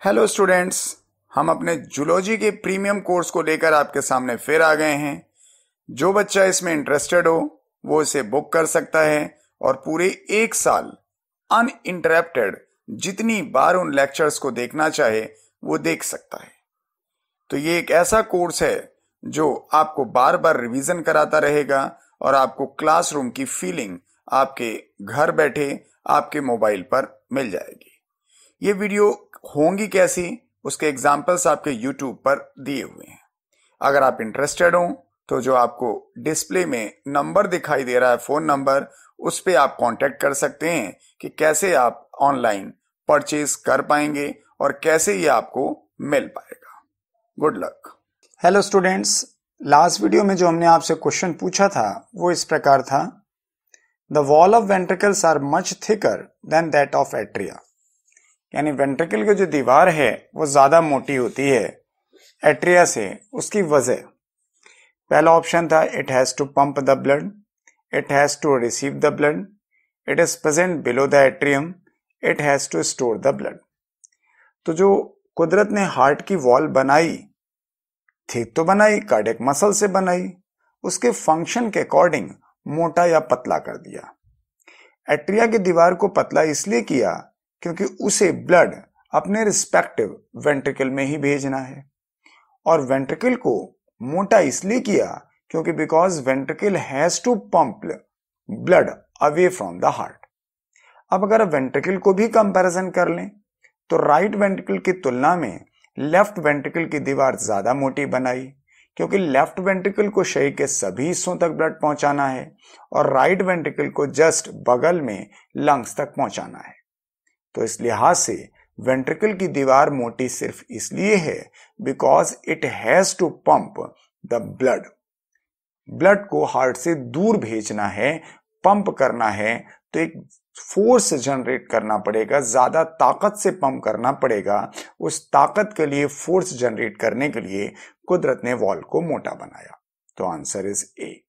Hello students हम अपने zoology के प्रीमियम कोर्स को लेकर आपके सामने फिर आ गए हैं। जो बच्चा इसमें इंटरेस्टेड हो, वो इसे बुक कर सकता है और पूरे एक साल अन इंटरप्टेड जितनी बार उन लेक्चर्स को देखना चाहे, वो देख सकता है। तो ये एक ऐसा कोर्स है जो आपको बार बार रिवीजन कराता रहेगा और आपको क्लासरूम की फीलिंग आपके घर बैठे, आपके मोबाइल पर मिल जाएगी। ये वीडियो होंगी कैसी, उसके एग्जाम्पल्स आपके यूट्यूब पर दिए हुए हैं। अगर आप इंटरेस्टेड हो तो जो आपको डिस्प्ले में नंबर दिखाई दे रहा है फ़ोन नंबर उस पर आप कांटेक्ट कर सकते हैं कि कैसे आप ऑनलाइन परचेज कर पाएँगे और कैसे ये आपको मिल पाएगा। Good luck hello students last video में जो हमने आपसे क्वेश्चन पूछा था, वो इस प्रकार था the wall of ventricles are much thicker than that of atria यानी वेंट्रिकल की जो दीवार है, वो ज़्यादा मोटी होती है। एट्रिया से उसकी वजह। पहला ऑप्शन था it has to pump the blood it has to receive the blood it is present below the atrium it has to store the blood तो जो कुदरत ने हार्ट की वॉल बनाई थी तो बनाई कार्डिक मसल से बनाई, उसके फ़ंक्शन के अकॉर्डिंग मोटा या पतला कर दिया। एट्रिया की दीवार को पतला इसलिए किया क्योंकि उसे ब्लड अपने रिस्पेक्टिव वेंट्रिकल में ही भेजना है। और वेंट्रिकल को मोटा इसलिए किया क्योंकि because ventricle has to pump blood away from the heart अब अगर वेंट्रिकल को भी कंपैरिजन कर लें तो राइट वेंट्रिकल की तुलना में लेफ़्ट वेंट्रिकल की दीवार ज़्यादा मोटी बनाई, क्योंकि लेफ़्ट वेंट्रिकल को शरीर के सभी हिस्सों तक ब्लड पहुंचाना है और राइट वेंट्रिकल को जस्ट बगल में लंग्स तक पहुंचाना है। तो इस लिहाज से वेंट्रिकल की दीवार मोटी सिर्फ़ इसलिए है because it has to pump the blood blood को हार्ट से दूर भेजना है पंप करना है तो एक फोर्स जनरेट करना पड़ेगा, ज़्यादा ताकत से पंप करना पड़ेगा। उस ताकत के लिए फोर्स जनरेट करने के लिए कुदरत ने वॉल को मोटा बनाया। तो आंसर इज़ ए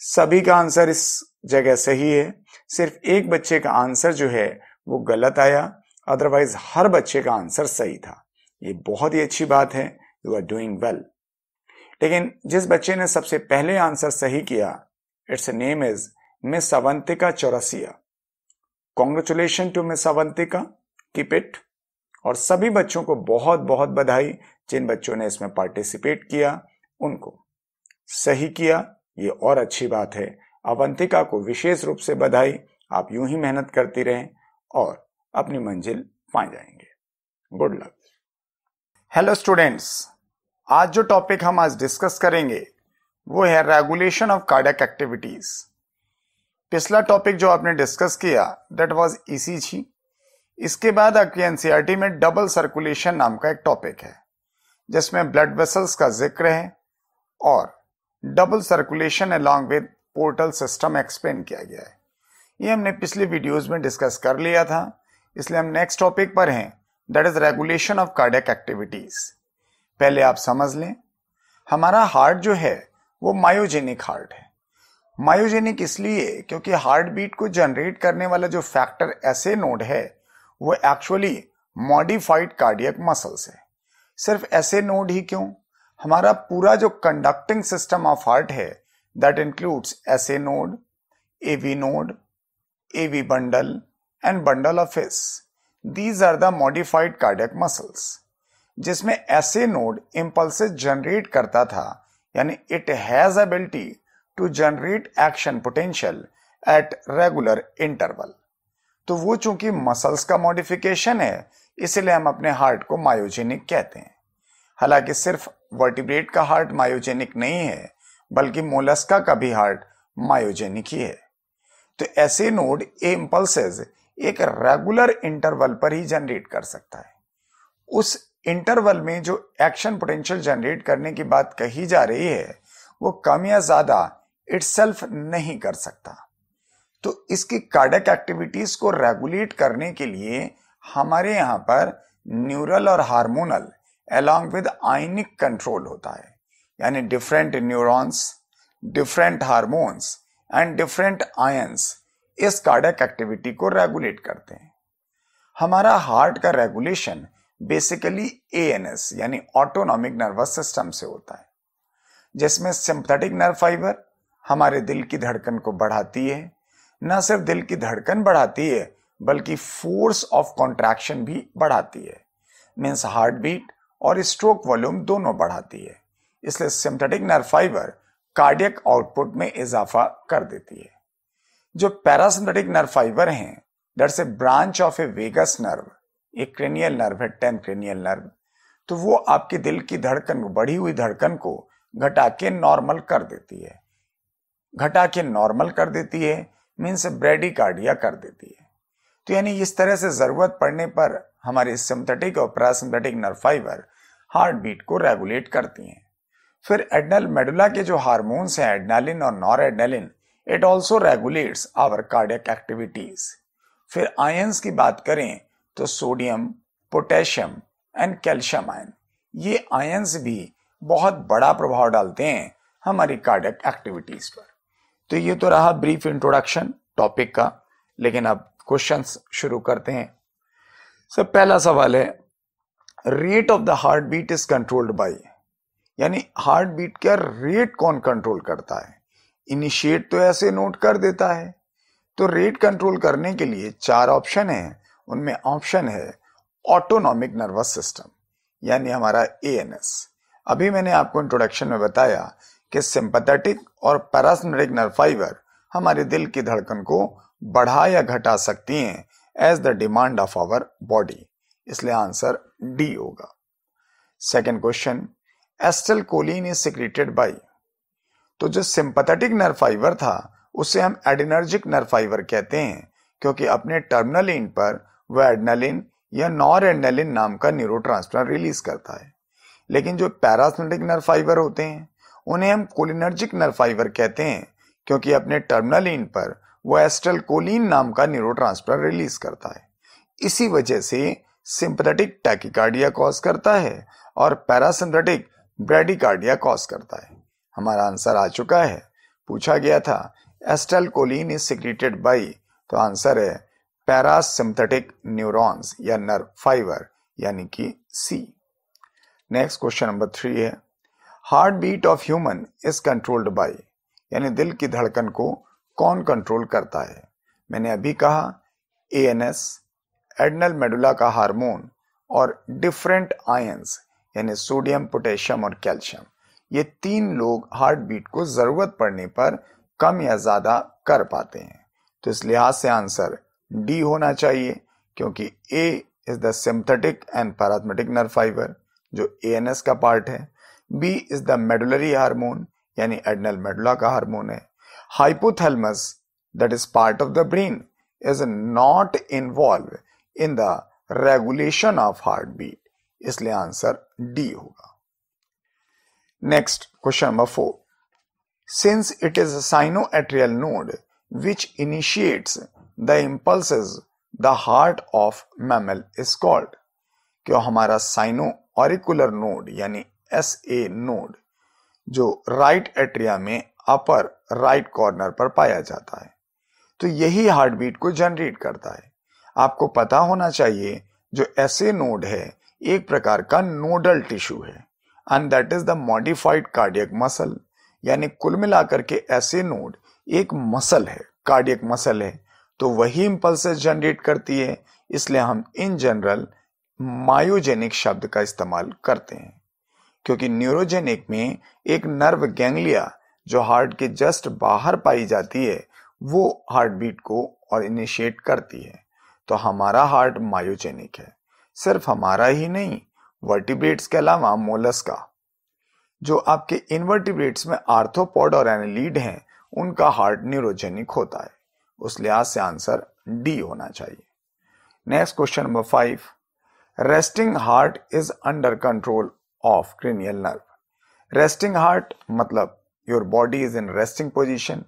सभी का आंसर इस जगह सही है। सिर्फ़ एक बच्चे का आंसर जो है वो गलत आया। अदरवाइज़ हर बच्चे का आंसर सही था। ये बहुत ही अच्छी बात है। यू आर डूइंग वेल लेकिन जिस बच्चे ने सबसे पहले आंसर सही किया it's name is miss Avantika Chaurasia congratulation to miss Avantika keep it और सभी बच्चों को बहुत बहुत बधाई, जिन बच्चों ने इसमें पार्टिसिपेट किया, उनको। सही किया, ये और अच्छी बात है। अवंतिका को विशेष रूप से बधाई। आप यूँ ही मेहनत करती रहें। और अपनी मंजिल पा जाएँगे। गुड लक हेलो स्टूडेंट्स आज जो टॉपिक हम आज डिस्कस करेंगे, वो है रेगुलेशन ऑफ़ कार्डियक एक्टिविटीज़ पिछला टॉपिक जो आपने डिस्कस किया दैट वाज ईसीजी इसके बाद आपकी एनसीईआरटी में डबल सर्कुलेशन नाम का एक टॉपिक है, जिसमें ब्लड वेसल्स का ज़िक्र है और double circulation along with portal system explain किया गया है। ये हमने पिछले वीडियोस में डिस्कस कर लिया था। इसलिए हम नेक्स्ट टॉपिक पर हैं। That is regulation of cardiac activities पहले आप समझ लें। हमारा हार्ट जो है, वो मायोजेनिक हार्ट है। मायोजेनिक इसलिए क्योंकि हार्ट बीट को जनरेट करने वाला जो फैक्टर ऐसे नोड है, वो एक्चुअली मॉडिफाइड कार्डियक मसल्स है। सिर्फ़ ऐसे नोड ही क्यों? हमारा पूरा जो कंडक्टिंग सिस्टम ऑफ़ हार्ट है that includes SA node AV node AV bundle and bundle of His. These are the modified cardiac muscles. जिसमें ऐसे नोड इम्पल्सेस जनरेट करता था, यानी it has ability to generate action potential at regular interval तो वो चूँकि muscles का modification है, इसलिए हम अपने हार्ट को मायोजेनिक कहते हैं हालाँकि सिर्फ़ वर्टिब्रेट का हार्ट मायोजेनिक नहीं है, बल्कि मोलस्का का भी हार्ट मायोजेनिक ही है तो ऐसे नोड इम्पल्सेस एक रेगुलर इंटरवल पर ही जनरेट कर सकता है। उस इंटरवल में जो एक्शन पोटेंशियल जनरेट करने की बात कही जा रही है, वो कम या ज़्यादा इट्सेल्फ नहीं कर सकता। तो इसकी कार्डक एक्टिविटीज़ को रेगुलेट करने के लिए हमारे यहाँ पर न्यूरल और hormonal along with ionic control होता है। यानी different neurons different hormones and different ions इस कार्डियक एक्टिविटी को रेगुलेट करते हैं। हमारा हार्ट का रेगुलेशन बेसिकली एएनएस यानी ऑटोनॉमिक नर्वस सिस्टम से होता है। जिसमें सिंपथेटिक नर्व फाइबर हमारे दिल की धड़कन को बढ़ाती है। न सिर्फ़ दिल की धड़कन बढ़ाती है, बल्कि फोर्स ऑफ़ कॉन्ट्रैक्शन भी बढ़ाती है। मीन्स हार्ट बीट और स्ट्रोक वॉल्यूम दोनों बढ़ाती है। इसलिए synthetic nerve fibre cardiac output में इजाफा कर देती है। जो पैरासिम्पथेटिक नर्व फाइबर हैं, that's a branch of a vagus nerve, एक क्रेनियल नर्व है, टेन क्रेनियल नर्व। तो वो आपके दिल की धड़कन को बढ़ी हुई धड़कन को घटा के नॉर्मल कर देती है। घटा के नॉर्मल कर देती है मीन्स ब्रेडी कार्डिया कर देती है। तो यानी इस तरह से ज़रूरत पड़ने पर हमारे सिंथेटिक और parasympathetic nerve fibre heart beat को रेगुलेट करती हैं। फिर एडनल मेडुला के जो हार्मोन्स हैं एडनालिन और noradrenaline it also regulates our cardiac activities फिर आयंस की बात करें तो sodium potassium and calcium ion ये आयंस भी बहुत बड़ा प्रभाव डालते हैं हमारी कार्डियक एक्टिविटीज़ पर। तो ये तो रहा ब्रीफ इंट्रोडक्शन टॉपिक का, लेकिन अब क्वेश्चंस शुरू करते हैं। सब पहला सवाल है rate of the heart beat is controlled by यानी हार्ट बीट का रेट कौन कंट्रोल करता है? इनिशिएट तो ऐसे नोट कर देता है। तो रेट कंट्रोल करने के लिए चार ऑप्शन है। उनमें ऑप्शन है ऑटोनॉमिक नर्वस सिस्टम यानी हमारा ए अभी मैंने आपको इंट्रोडक्शन में बताया कि सिंपथेटिक और पैरासिम्पथेटिक नर्व फाइबर हमारे दिल की धड़कन को बढ़ा या घटा सकती हैं as the demand of our body इसलिए आंसर डी होगा। Second question acetylcholine is secreted by तो जो सिंपथेटिक नर्व फाइबर था, उसे हम एडिनर्जिक नर्व फाइबर कहते हैं, क्योंकि अपने टर्मिनल एंड पर वह एडनलिन या नॉर एडनलिन नाम का न्यूरो रिलीज़ करता है। लेकिन जो पैरासिनेटिक नर्व फाइबर होते हैं, उन्हें हम कोलिनर्जिक नर्व फाइबर कहते हैं, क्योंकि अपने टर्मिनल एंड पर वो एस्ट्रल कोलिन नाम का न्यूरो रिलीज़ करता है। इसी वजह से सिंपथेटिक टैकिकार्डिया कॉज करता है और पैरासिम्पथेटिक ब्रेडिकार्डिया कॉज करता है। हमारा आंसर आ चुका है। पूछा गया था acetylcholine is secreted by तो आंसर है पैरासिम्पथेटिक न्यूरॉन्स या नर्व फाइबर, यानी कि C. Next question number three है। Heart beat of human is controlled by यानी दिल की धड़कन को कौन कंट्रोल करता है? मैंने अभी कहा, A N S, adrenal medulla का हार्मोन और डिफरेंट आयंस यानी सोडियम, पोटेशियम और कैल्शियम। ये तीन लोग हार्ट बीट को ज़रूरत पड़ने पर कम या ज़्यादा कर पाते हैं। तो इस लिहाज से आंसर डी होना चाहिए, क्योंकि A is the synthetic and parasympathetic nerve fibre जो ए का पार्ट है। B is the medullary hormone यानी एडनल मेडुला का हार्मोन है। Hypothalamus that is part of the brain is not involve in the regulation of heart beat इसलिए answer D होगा। Next question number four since it is sino atrial node which initiates the impulses the heart of mammal is called क्यों हमारा sino auricular node यानी S A node जो right atria में upper right corner पर पाया जाता है तो यही हार्ट बीट को जनरेट करता है। आपको पता होना चाहिए जो ऐसे नोड है एक प्रकार का नोडल टिश्यू है and that is the modified cardiac muscle यानी कुल मिलाकर के ऐसे नोड, एक मसल है कार्डियक मसल है तो वही इंपल्सेस जनरेट करती है, इसलिए हम इन जनरल मायोजेनिक शब्द का इस्तेमाल करते हैं, क्योंकि न्यूरोजेनिक में एक नर्व गैंग्लिया जो हार्ट के जस्ट बाहर पाई जाती है, वो हार्ट बीट को और इनिशिएट करती है तो हमारा हार्ट मायोजेनिक है। सिर्फ़ हमारा ही नहीं वर्टिब्रेट्स के अलावा मोलस का। जो आपके इनवर्टिब्रेट्स में आर्थोपॉड और एनालीड हैं, उनका हार्ट न्यूरोजेनिक होता है। उस लिहाज से आंसर डी होना चाहिए। Next question number five resting heart is under control of cranial nerve resting heart मतलब your body is in resting position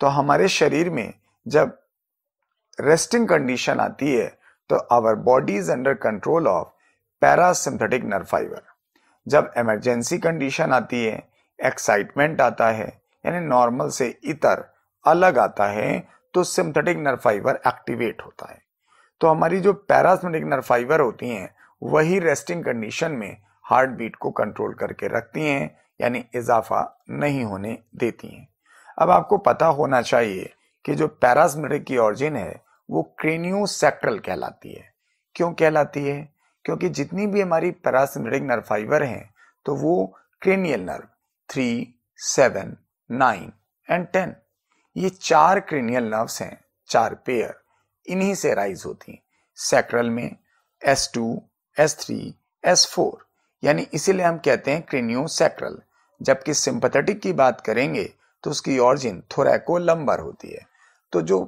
तो हमारे शरीर में जब रेस्टिंग कंडीशन आती है तो our body is under control of parasympathetic nerve fibre जब इमरजेंसी कंडीशन आती है एक्साइटमेंट आता है, यानी नॉर्मल से इतर अलग आता है तो सिंथेटिक नर्व फाइबर एक्टिवेट होता है। तो हमारी जो पैरासिम्पथेटिक नर्व फाइबर होती हैं, वही रेस्टिंग कंडीशन में हार्ट बीट को कंट्रोल करके रखती हैं, यानी इजाफा नहीं होने देती हैं। अब आपको पता होना चाहिए कि जो पैरासमेटिक की ऑरिजिन है वो क्रेनियोसेक्ट्रल कहलाती है। क्यों कहलाती है? क्योंकि जितनी भी हमारी पैरासिमेटिक नर्व फाइबर हैं तो वो cranial nerve three seven nine and ten ये चार क्रेनियल नर्व्स हैं, चार पेयर इन्हीं से राइज होती हैं। सेक्रल में S two S three S four यानी इसीलिए हम कहते हैं क्रेनियो सेक्रल जबकि सिंपथेटिक की बात करेंगे तो उसकी ऑरिजिन थोरैको लंबर होती है। तो जो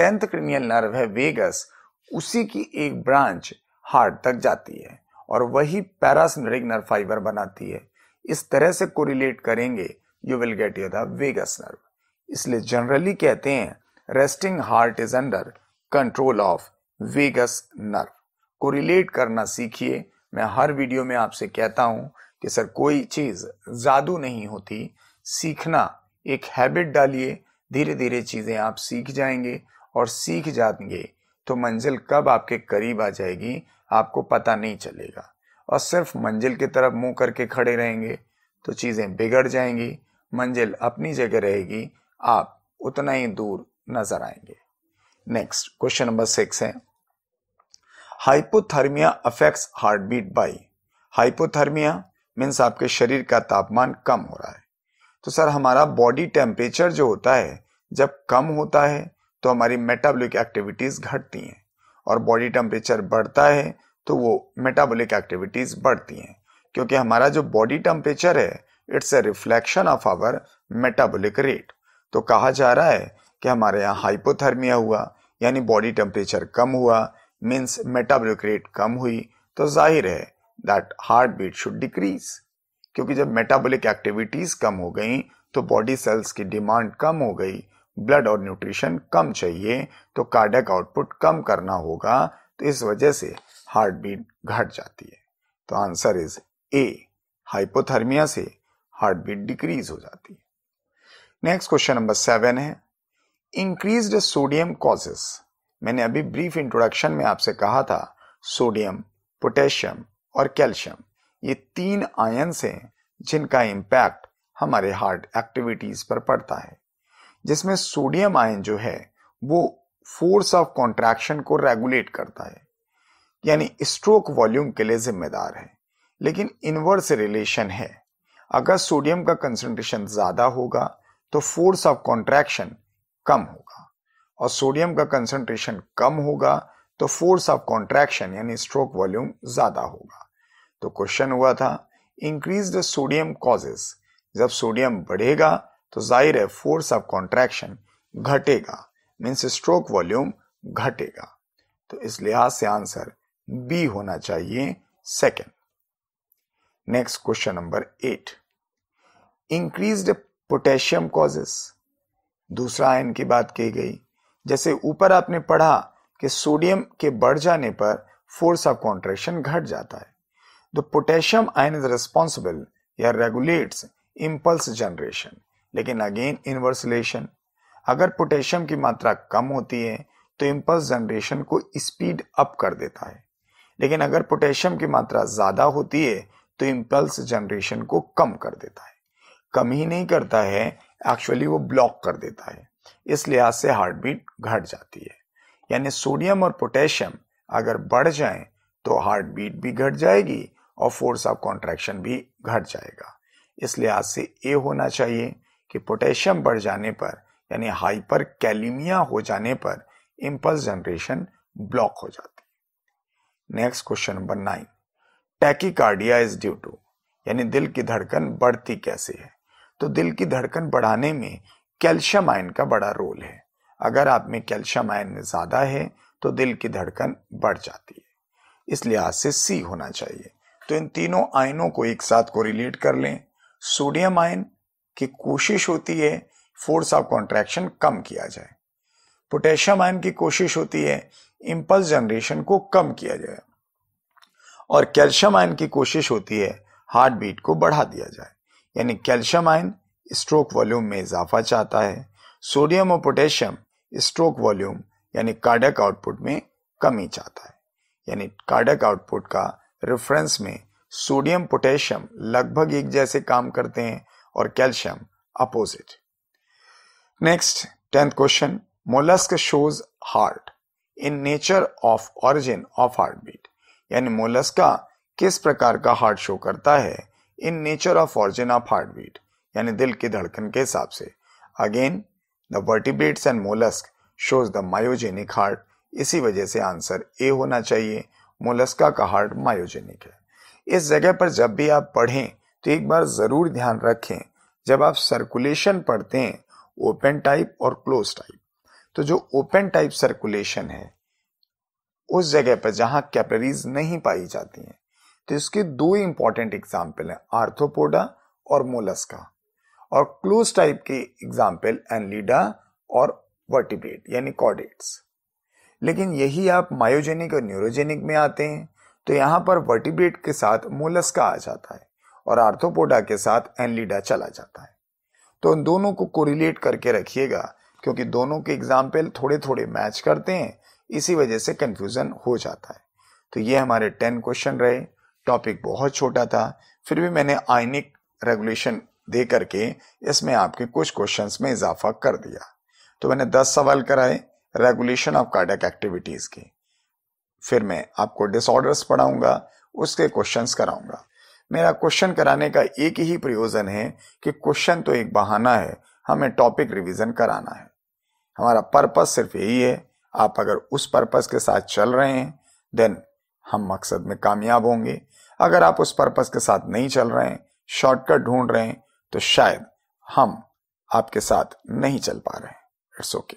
टेंथ क्रिनियल नर्व है वेगस, उसी की एक ब्रांच हार्ट तक जाती है और वही पैरासिनेरिक नर्व फाइबर बनाती है। इस तरह से कोरिलेट करेंगे you will get you the vagus nerve इसलिए जनरली कहते हैं resting heart is under control of vagus nerve correlate करना सीखिए। मैं हर वीडियो में आपसे कहता हूँ कि सर कोई चीज़ जादू नहीं होती। सीखना एक हैबिट डालिए। धीरे धीरे चीज़ें आप सीख जाएँगे। और सीख जाएँगे तो मंजिल कब आपके करीब आ जाएगी, आपको पता नहीं चलेगा। और सिर्फ़ मंजिल की तरफ़ मुँह करके खड़े रहेंगे तो चीज़ें बिगड़ जाएँगी, मंजिल अपनी जगह रहेगी, आप उतना ही दूर नज़र आएँगे। नेक्स्ट क्वेश्चन नंबर सिक्स है। Hypothermia affects heart beat by hypothermia means आपके शरीर का तापमान कम हो रहा है। तो सर, हमारा बॉडी टेम्परेचर जो होता है, जब कम होता है तो हमारी मेटाबॉलिक एक्टिविटीज़ घटती हैं। और बॉडी टेम्परेचर बढ़ता है तो वो मेटाबॉलिक एक्टिविटीज़ बढ़ती हैं। क्योंकि हमारा जो बॉडी टेम्परेचर है it's a reflection of our metabolic rate तो कहा जा रहा है कि हमारे यहाँ हाइपोथर्मिया हुआ, यानी बॉडी टेम्परेचर कम हुआ मीन्स मेटाबॉलिक रेट कम हुई। तो ज़ाहिर है that heart beat should decrease क्योंकि जब मेटाबॉलिक एक्टिविटीज़ कम हो गई तो बॉडी सेल्स की डिमांड कम हो गई। ब्लड और न्यूट्रिशन कम चाहिए तो कार्डियक आउटपुट कम करना होगा तो इस वजह से हार्ट बीट घट जाती है। तो आंसर इज़ ए हाइपोथर्मिया से हार्ट बीट डिक्रीज हो जाती है। नेक्स्ट क्वेश्चन नंबर सेवन है। इंक्रीज सोडियम कॉजेस मैंने अभी ब्रीफ इंट्रोडक्शन में आपसे कहा था सोडियम पोटेशियम और कैल्शियम ये तीन आयन्स हैं जिनका इम्पैक्ट हमारे हार्ट एक्टिविटीज़ पर पड़ता है। जिसमें सोडियम आयन जो है, वो फोर्स ऑफ़ कॉन्ट्रैक्शन को रेगुलेट करता है। यानी स्ट्रोक वॉल्यूम के लिए जिम्मेदार है, लेकिन इनवर्स रिलेशन है। अगर सोडियम का कंसंट्रेशन ज़्यादा होगा तो फोर्स ऑफ़ कॉन्ट्रैक्शन कम होगा, और सोडियम का कंसंट्रेशन कम होगा तो फोर्स ऑफ़ कॉन्ट्रैक्शन यानी स्ट्रोक वॉल्यूम ज़्यादा होगा। तो क्वेश्चन हुआ था इंक्रीज सोडियम कॉजेस जब सोडियम बढ़ेगा तो ज़ाहिर है फोर्स ऑफ़ कॉन्ट्रैक्शन घटेगा मीन्स स्ट्रोक वॉल्यूम घटेगा। तो इस लिहाज से आंसर बी होना चाहिए second next question number eight increase potassium causes दूसरा आयन की बात की गई। जैसे ऊपर आपने पढ़ा कि सोडियम के बढ़ जाने पर फोर्स ऑफ़ कॉन्ट्रेक्शन घट जाता है। The potassium ion is responsible या रेगुलेट्स इम्पल्स जनरेशन लेकिन अगेन इनवर्स रिलेशन अगर पोटेशियम की मात्रा कम होती है तो इम्पल्स जनरेशन को स्पीड अप कर देता है। लेकिन अगर पोटेशियम की मात्रा ज़्यादा होती है तो इम्पल्स जनरेशन को कम कर देता है। कम ही नहीं करता है एक्चुअली वो ब्लॉक कर देता है। इस लिहाज से हार्ट बीट घट जाती है। यानी सोडियम और पोटेशियम अगर बढ़ जाए तो हार्ट बीट भी घट जाएगी और फोर्स ऑफ़ कॉन्ट्रैक्शन भी घट जाएगा। इस लिहाज से ए होना चाहिए। कि पोटेशियम बढ़ जाने पर, यानी हाइपर कैलिमिया हो जाने पर इम्पल्स जनरेशन ब्लॉक हो जाती है। Next question number nine tachycardia is due to यानी दिल की धड़कन बढ़ती कैसे है? तो दिल की धड़कन बढ़ाने में कैल्शियम आयन का बड़ा रोल है। अगर आप में कैल्शियम आयन ज़्यादा है तो दिल की धड़कन बढ़ जाती है। इस लिहाज से सी होना चाहिए। तो इन तीनों आयनों को एक साथ को रिलेट कर लें। सोडियम आयन की कोशिश होती है फोर्स ऑफ़ कॉन्ट्रैक्शन कम किया जाए। पोटेशियम आयन की कोशिश होती है इंपल्स जनरेशन को कम किया जाए। और कैल्शियम आयन की कोशिश होती है हार्ट बीट को बढ़ा दिया जाए। यानी कैल्शियम आयन स्ट्रोक वॉल्यूम में इजाफा चाहता है। सोडियम और पोटेशियम स्ट्रोक वॉल्यूम यानी कार्डियक आउटपुट में कमी चाहता है। यानी कार्डियक आउटपुट का रेफरेंस में सोडियम, पोटेशियम लगभग एक जैसे काम करते हैं। और calcium opposite. Next tenth question mollusc shows heart in nature of origin of heart beat यानी मोलस्का किस प्रकार का हार्ट शो करता है? In nature of origin of heart beat यानी दिल की धड़कन के हिसाब से। Again the vertebrates and mollusc shows the myogenic heart इसी वजह से आंसर ए होना चाहिए। मोलस्का का हार्ट मायोजेनिक है। इस जगह पर जब भी आप पढ़ें तो एक बार ज़रूर ध्यान रखें, जब आप सर्कुलेशन पढ़ते हैं ओपन टाइप और क्लोज टाइप तो जो ओपन टाइप सर्कुलेशन है, उस जगह पर जहाँ कैपरीज नहीं पाई जाती हैं तो इसके दो इंपॉर्टेंट एग्ज़ाम्पल हैं आर्थोपोडा और मोलस्का, और क्लोज टाइप के एग्ज़ाम्पल एनलीडा और वर्टिब्रेट, यानी कॉर्डेट्स। लेकिन यही आप मायोजेनिक और न्यूरोजेनिक में आते हैं तो यहाँ पर वर्टिब्रेट के साथ मोलस्का आ जाता है। और आर्थोपोडा के साथ एनलीडा चला जाता है। तो उन दोनों को कोरिलेट करके रखिएगा, क्योंकि दोनों के एग्ज़ाम्पल थोड़े थोड़े मैच करते हैं, इसी वजह से कंफ्यूजन हो जाता है। तो ये हमारे टेन क्वेश्चन रहे। टॉपिक बहुत छोटा था। फिर भी मैंने आइनिक रेगुलेशन दे करके इसमें आपके कुछ क्वेश्चंस में इजाफा कर दिया। तो मैंने दस सवाल कराए रेगुलेशन ऑफ़ कार्डियक एक्टिविटीज़ के। फिर मैं आपको डिसऑर्डर्स पढ़ाऊँगा, उसके क्वेश्चंस कराऊँगा। मेरा क्वेश्चन कराने का एक ही प्रयोजन है कि क्वेश्चन तो एक बहाना है, हमें टॉपिक रिवीजन कराना है। हमारा पर्पस सिर्फ़ यही है, आप अगर उस पर्पस के साथ चल रहे हैं देन हम मकसद में कामयाब होंगे। अगर आप उस पर्पस के साथ नहीं चल रहे हैं शॉर्टकट ढूंढ रहे हैं तो शायद हम आपके साथ नहीं चल पा रहे हैं। इट्स ओके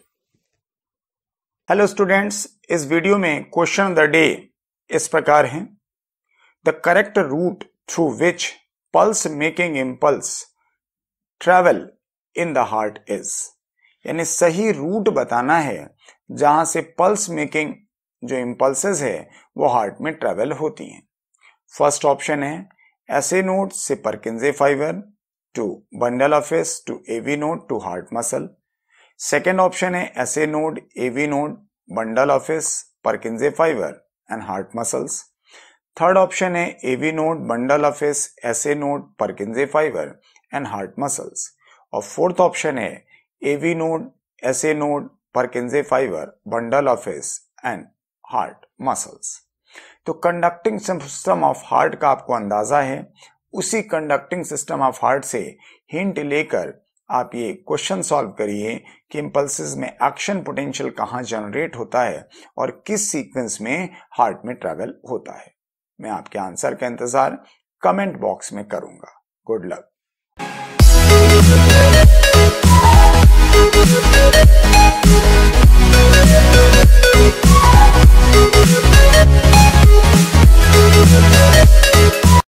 हेलो स्टूडेंट्स इस वीडियो में क्वेश्चन द डे इस प्रकार है। The correct route through which pulse making impulse travel in the heart is यानी सही रूट बताना है, जहाँ से पल्स मेकिंग जो इम्पल्सेस है, वो हार्ट में ट्रेवल होती हैं। फ़र्स्ट ऑप्शन है, ऐसे नोड से Purkinje fibre to bundle of His to AV node to heart muscle second option है, SA node AV node bundle of His Purkinje fibre and heart muscles third option है AV node bundle of His SA node Purkinje fibre and heart muscles और fourth option है AV node SA node Purkinje fibre bundle of His and heart muscles तो conducting system of heart का आपको अंदाज़ा है। उसी conducting system of heart से hint लेकर आप ये क्वेश्चन सॉल्व करिए कि इम्पल्सिस में एक्शन पोटेंशियल कहाँ जनरेट होता है और किस सीक्वेंस में हार्ट में ट्रेवल होता है। मैं आपके आंसर का इंतज़ार कमेंट बॉक्स में करूँगा। Good luck.